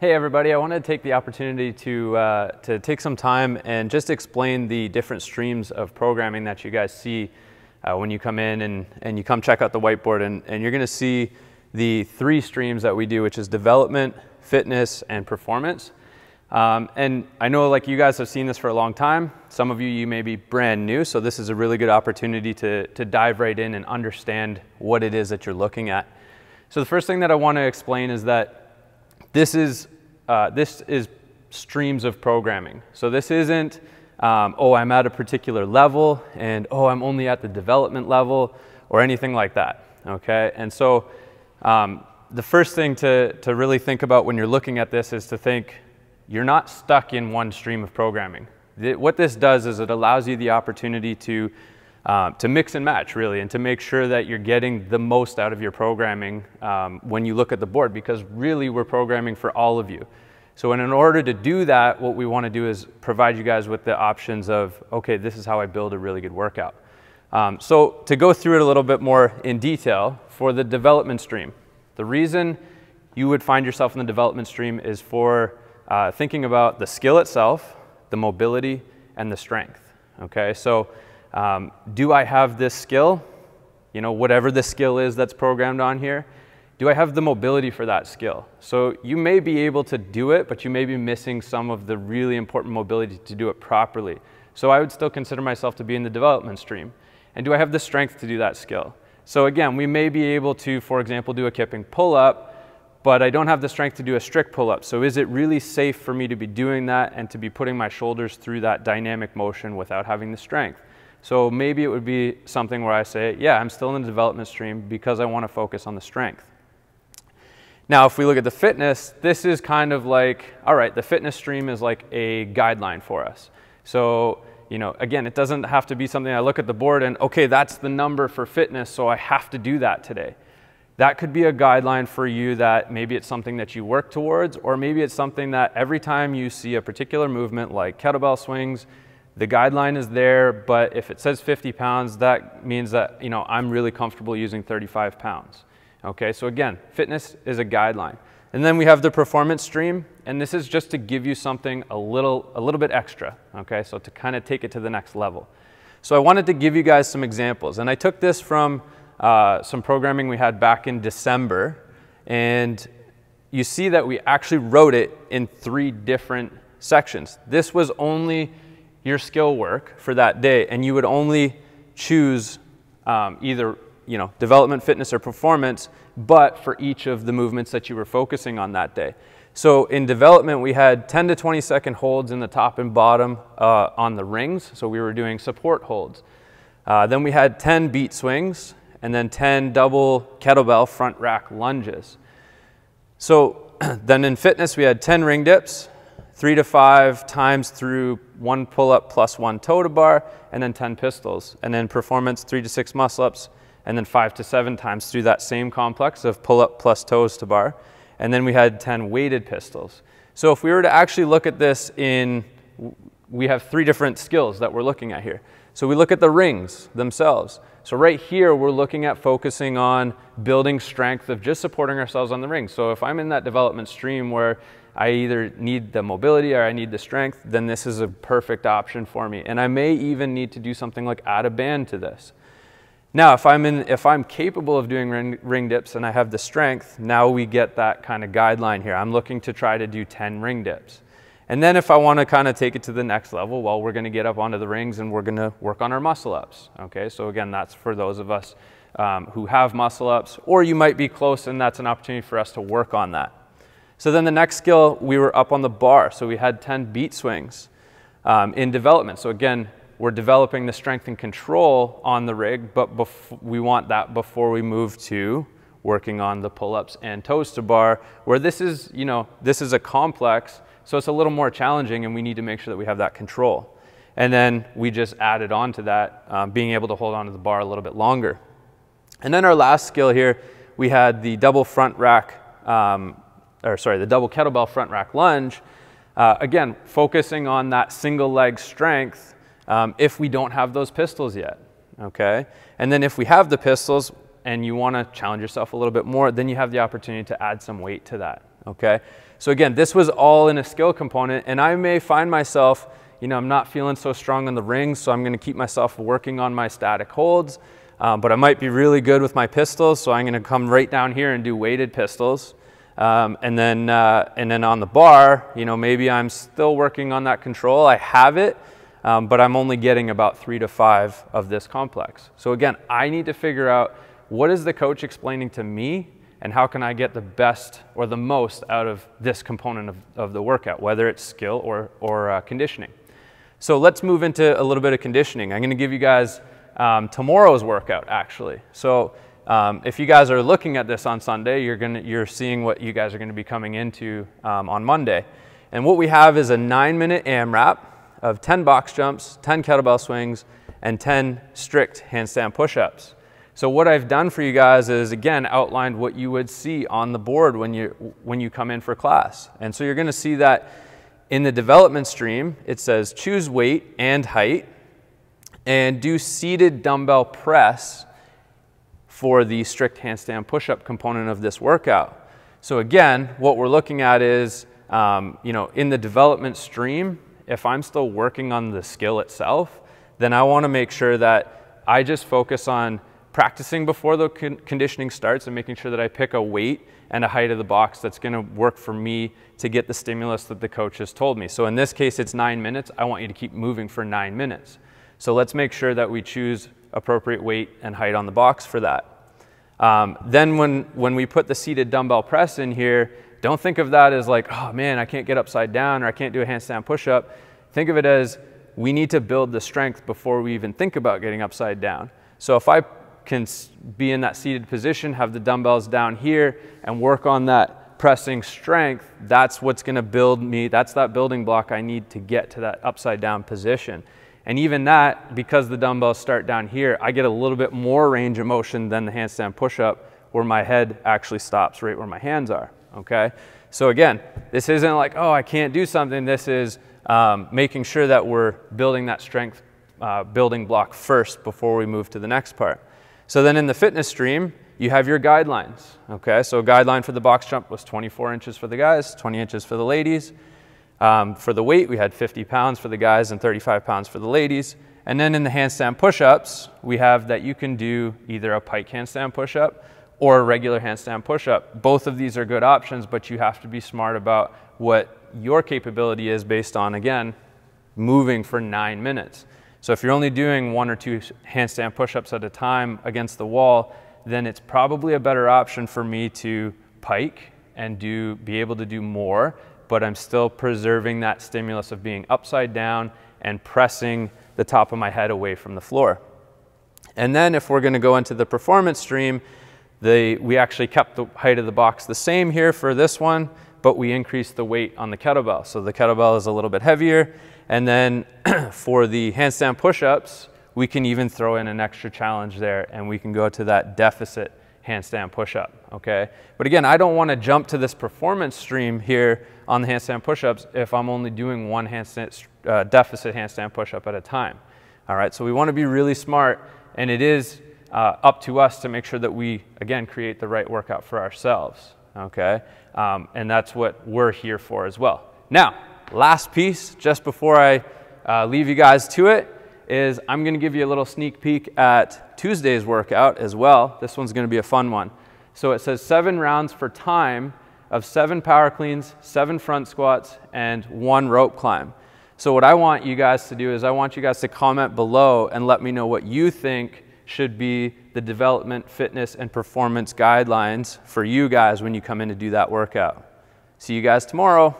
Hey everybody, I want to take the opportunity to, uh, to take some time and just explain the different streams of programming that you guys see uh, when you come in and, and you come check out the whiteboard and, and you're going to see the three streams that we do, which is development, fitness, and performance. Um, and I know like you guys have seen this for a long time. Some of you, you may be brand new, so this is a really good opportunity to, to dive right in and understand what it is that you're looking at. So the first thing that I want to explain is that this is, uh, this is streams of programming. So this isn't, um, oh, I'm at a particular level and oh, I'm only at the development level or anything like that, okay? And so um, the first thing to, to really think about when you're looking at this is to think you're not stuck in one stream of programming. what this does is it allows you the opportunity to um, to mix and match really and to make sure that you're getting the most out of your programming um, when you look at the board because really we're programming for all of you. So in order to do that, what we want to do is provide you guys with the options of, okay, this is how I build a really good workout. Um, so to go through it a little bit more in detail, for the development stream, the reason you would find yourself in the development stream is for uh, thinking about the skill itself, the mobility, and the strength. Okay, so um, do I have this skill? You know, whatever the skill is that's programmed on here, do I have the mobility for that skill? So you may be able to do it, but you may be missing some of the really important mobility to do it properly. So I would still consider myself to be in the development stream. And do I have the strength to do that skill? So again, we may be able to, for example, do a kipping pull-up, but I don't have the strength to do a strict pull-up. So is it really safe for me to be doing that and to be putting my shoulders through that dynamic motion without having the strength? So maybe it would be something where I say, yeah, I'm still in the development stream because I want to focus on the strength. Now, if we look at the fitness, this is kind of like, all right, the fitness stream is like a guideline for us. So, you know, again, it doesn't have to be something I look at the board and, okay, that's the number for fitness, so I have to do that today. That could be a guideline for you that maybe it's something that you work towards, or maybe it's something that every time you see a particular movement like kettlebell swings, the guideline is there, but if it says 50 pounds, that means that you know I'm really comfortable using 35 pounds. Okay, so again, fitness is a guideline. And then we have the performance stream, and this is just to give you something a little, a little bit extra, okay? So to kind of take it to the next level. So I wanted to give you guys some examples, and I took this from uh, some programming we had back in December, and you see that we actually wrote it in three different sections. This was only your skill work for that day, and you would only choose um, either you know, development, fitness, or performance, but for each of the movements that you were focusing on that day. So in development, we had 10 to 20 second holds in the top and bottom uh, on the rings. So we were doing support holds. Uh, then we had 10 beat swings and then 10 double kettlebell front rack lunges. So then in fitness, we had 10 ring dips, three to five times through one pull up plus one toe to bar, and then 10 pistols. And then performance, three to six muscle ups, and then five to seven times through that same complex of pull up plus toes to bar. And then we had 10 weighted pistols. So if we were to actually look at this in, we have three different skills that we're looking at here. So we look at the rings themselves. So right here, we're looking at focusing on building strength of just supporting ourselves on the rings. So if I'm in that development stream where I either need the mobility or I need the strength, then this is a perfect option for me. And I may even need to do something like add a band to this. Now, if I'm, in, if I'm capable of doing ring, ring dips and I have the strength, now we get that kind of guideline here. I'm looking to try to do 10 ring dips. And then if I want to kind of take it to the next level, well, we're going to get up onto the rings and we're going to work on our muscle ups. Okay, so again, that's for those of us um, who have muscle ups, or you might be close and that's an opportunity for us to work on that. So then the next skill, we were up on the bar. So we had 10 beat swings um, in development. So again, we're developing the strength and control on the rig, but we want that before we move to working on the pull-ups and toes to bar, where this is, you know, this is a complex, so it's a little more challenging and we need to make sure that we have that control. And then we just added on to that, um, being able to hold on to the bar a little bit longer. And then our last skill here, we had the double front rack um, or sorry, the double kettlebell front rack lunge, uh, again, focusing on that single leg strength um, if we don't have those pistols yet, okay? And then if we have the pistols and you wanna challenge yourself a little bit more, then you have the opportunity to add some weight to that, okay? So again, this was all in a skill component and I may find myself, you know, I'm not feeling so strong on the rings, so I'm gonna keep myself working on my static holds, um, but I might be really good with my pistols, so I'm gonna come right down here and do weighted pistols. Um, and then, uh, and then on the bar, you know, maybe I'm still working on that control. I have it, um, but I'm only getting about three to five of this complex. So again, I need to figure out what is the coach explaining to me and how can I get the best or the most out of this component of, of the workout, whether it's skill or, or uh, conditioning. So let's move into a little bit of conditioning. I'm gonna give you guys um, tomorrow's workout actually. So um, if you guys are looking at this on Sunday, you're, gonna, you're seeing what you guys are gonna be coming into um, on Monday. And what we have is a nine minute AMRAP of 10 box jumps, 10 kettlebell swings, and 10 strict handstand push-ups. So what I've done for you guys is again outlined what you would see on the board when you when you come in for class. And so you're going to see that in the development stream, it says choose weight and height and do seated dumbbell press for the strict handstand push-up component of this workout. So again, what we're looking at is, um, you know, in the development stream, if I'm still working on the skill itself, then I want to make sure that I just focus on practicing before the con conditioning starts and making sure that I pick a weight and a height of the box that's going to work for me to get the stimulus that the coach has told me. So in this case, it's nine minutes. I want you to keep moving for nine minutes. So let's make sure that we choose appropriate weight and height on the box for that. Um, then when, when we put the seated dumbbell press in here, don't think of that as like, oh man, I can't get upside down or I can't do a handstand push-up. Think of it as we need to build the strength before we even think about getting upside down. So if I can be in that seated position, have the dumbbells down here, and work on that pressing strength, that's what's gonna build me, that's that building block I need to get to that upside down position. And even that, because the dumbbells start down here, I get a little bit more range of motion than the handstand push-up where my head actually stops right where my hands are, okay? So again, this isn't like, oh, I can't do something. This is um, making sure that we're building that strength uh, building block first before we move to the next part. So then in the fitness stream, you have your guidelines. Okay, so guideline for the box jump was 24 inches for the guys, 20 inches for the ladies. Um, for the weight, we had 50 pounds for the guys and 35 pounds for the ladies. And then in the handstand push-ups, we have that you can do either a pike handstand push-up or a regular handstand push-up. Both of these are good options, but you have to be smart about what your capability is based on, again, moving for nine minutes. So if you're only doing one or two handstand push-ups at a time against the wall, then it's probably a better option for me to pike and do be able to do more, but I'm still preserving that stimulus of being upside down and pressing the top of my head away from the floor. And then if we're gonna go into the performance stream, the, we actually kept the height of the box the same here for this one, but we increase the weight on the kettlebell. So the kettlebell is a little bit heavier and then for the handstand push-ups, we can even throw in an extra challenge there and we can go to that deficit handstand push-up, okay? But again, I don't wanna jump to this performance stream here on the handstand push-ups if I'm only doing one handstand, uh, deficit handstand push-up at a time. All right, so we wanna be really smart and it is uh, up to us to make sure that we, again, create the right workout for ourselves, okay? Um, and that's what we're here for as well. Now, last piece, just before I uh, leave you guys to it, is I'm gonna give you a little sneak peek at Tuesday's workout as well. This one's gonna be a fun one. So it says seven rounds for time of seven power cleans, seven front squats, and one rope climb. So what I want you guys to do is I want you guys to comment below and let me know what you think should be the development, fitness, and performance guidelines for you guys when you come in to do that workout. See you guys tomorrow.